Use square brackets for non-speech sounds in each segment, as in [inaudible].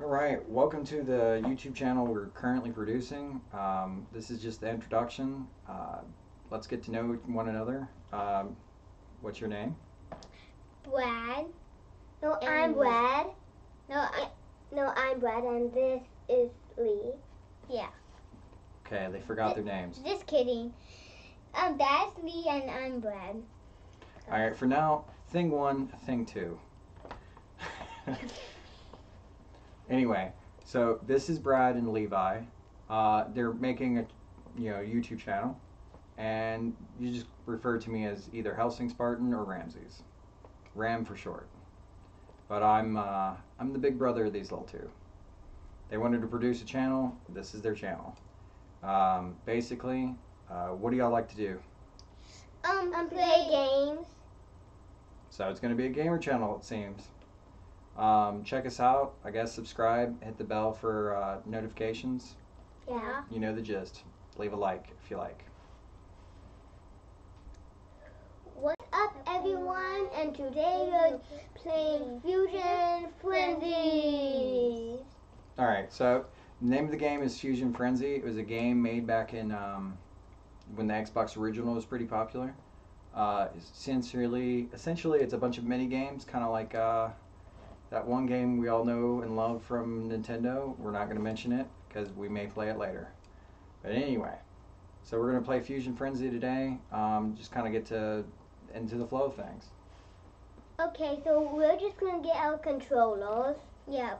All right, welcome to the YouTube channel we're currently producing. Um, this is just the introduction. Uh, let's get to know one another. Um, what's your name? Brad. No, And I'm Brad. No, I, No, I'm Brad, and this is Lee. yeah. Okay, they forgot their names. Just kidding. Um, that's Lee and I'm Brad. All right, for now, thing one, thing two. [laughs] anyway, so this is Brad and Levi. Uh, they're making a you know YouTube channel, and you just refer to me as either Helsing Spartan or Ramses, Ram for short. But I'm uh, I'm the big brother of these little two. They wanted to produce a channel. This is their channel. Um, basically, uh, what do y'all like to do? Um, play games. So it's going to be a gamer channel, it seems. Um, check us out. I guess subscribe, hit the bell for uh, notifications. Yeah. You know the gist. Leave a like if you like. What's up, everyone? And today we're playing Fusion Frenzy. All right. So the name of the game is Fusion Frenzy. It was a game made back in um, when the Xbox original was pretty popular. Uh, essentially, essentially, it's a bunch of mini games, kind of like uh, that one game we all know and love from Nintendo. We're not going to mention it because we may play it later. But anyway, so we're going to play Fusion Frenzy today. Um, just kind of get to into the flow of things. Okay, so we're just gonna get our controllers. yeah.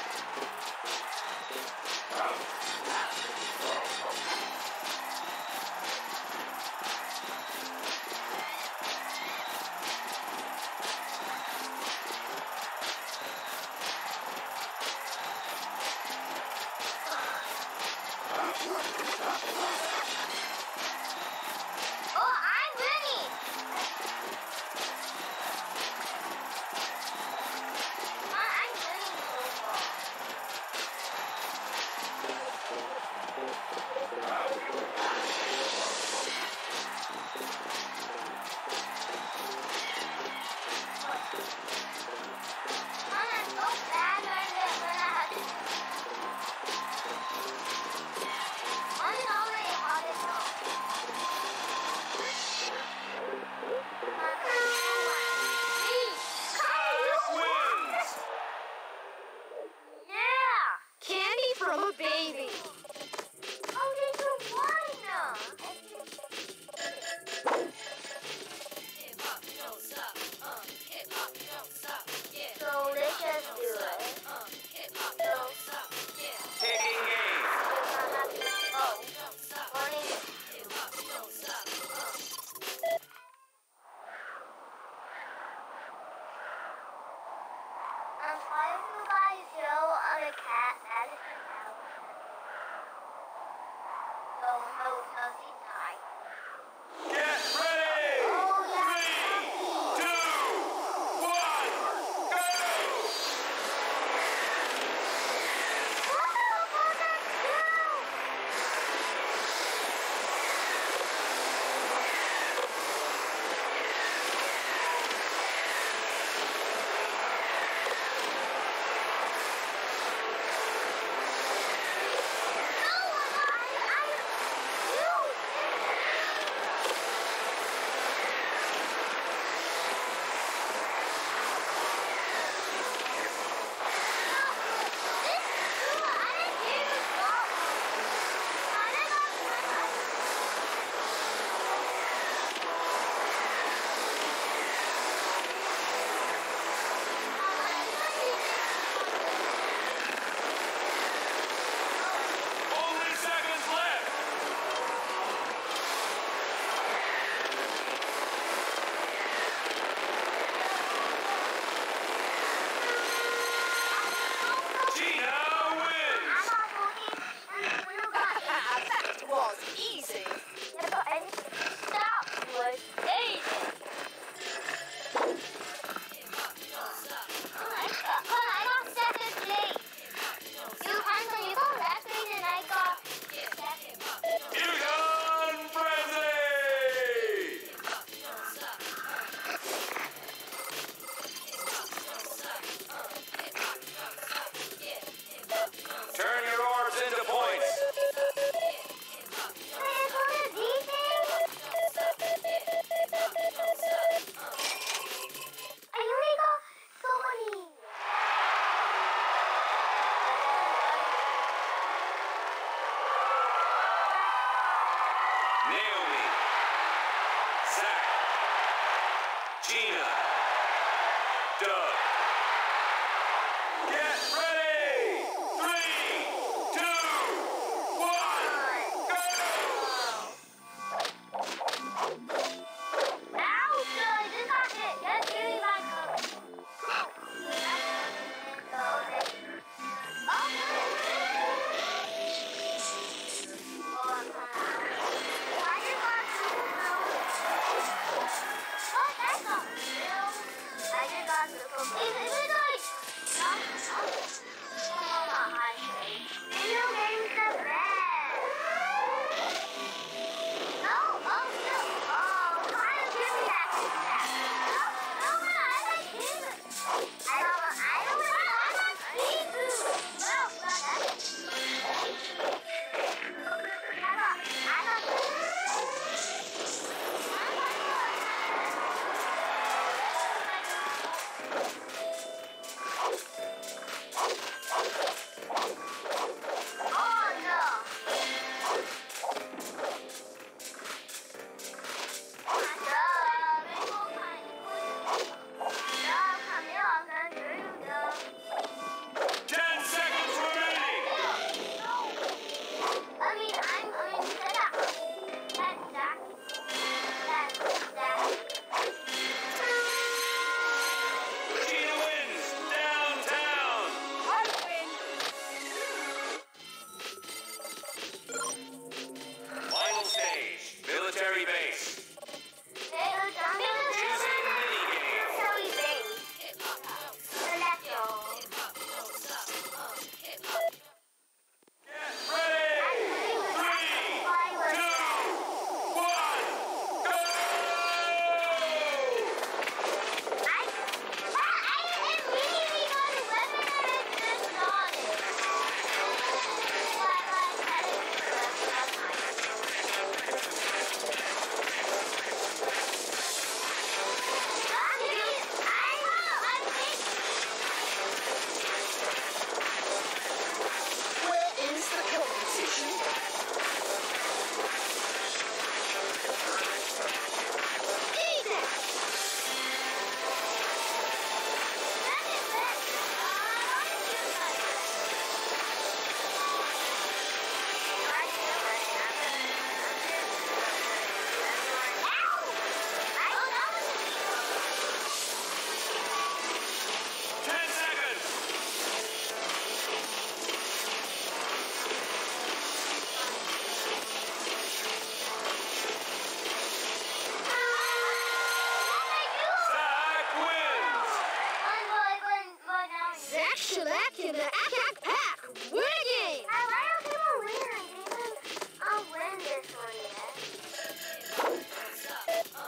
Thank you.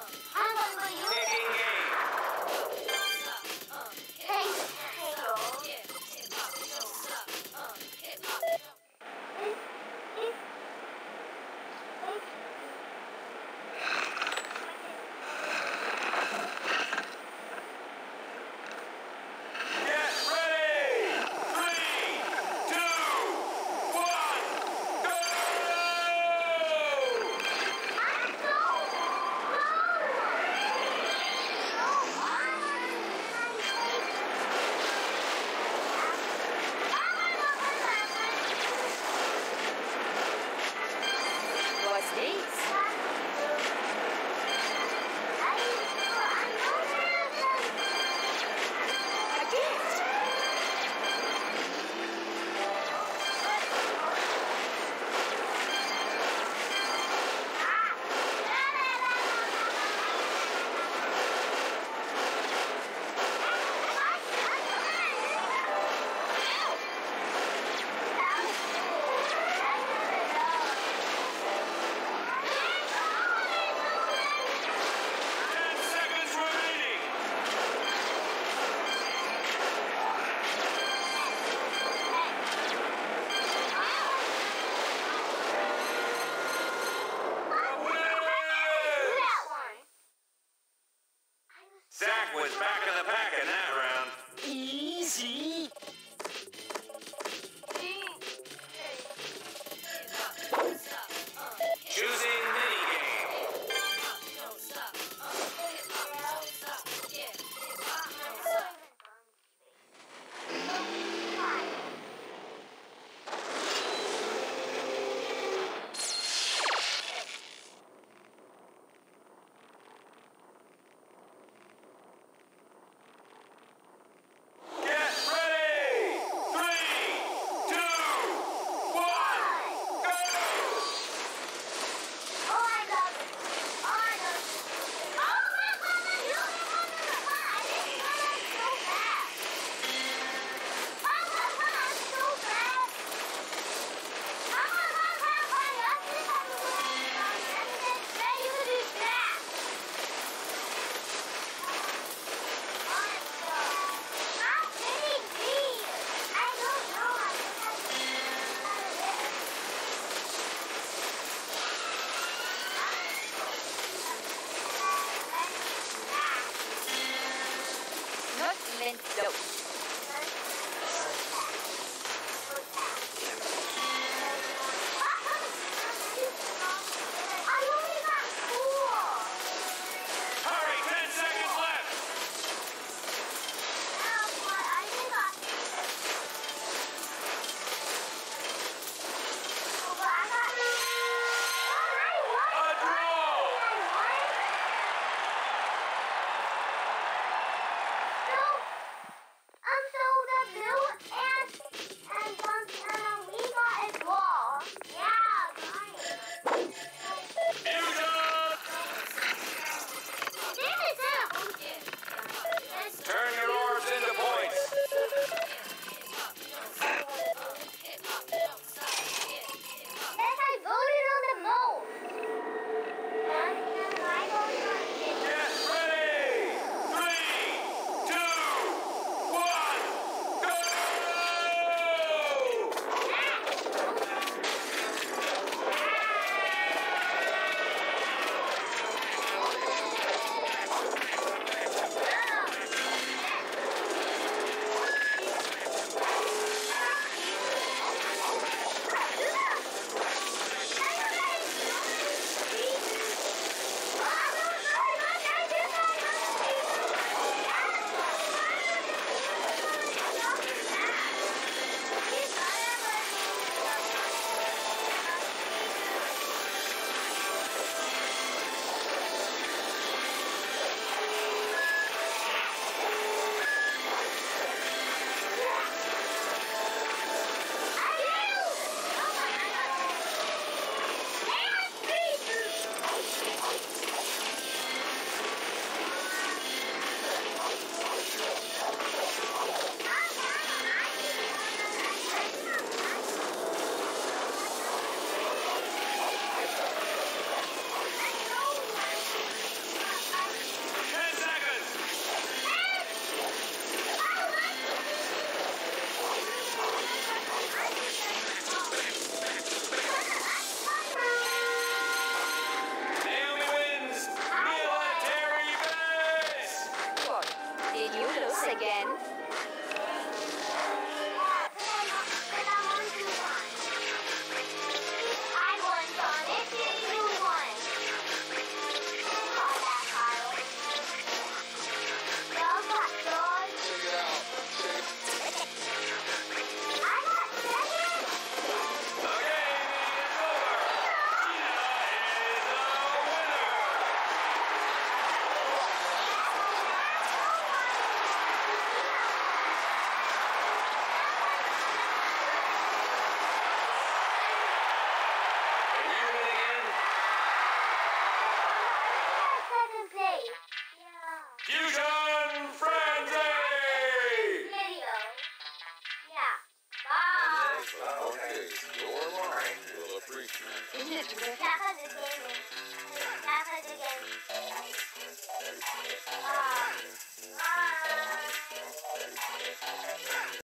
Up. Did you lose again?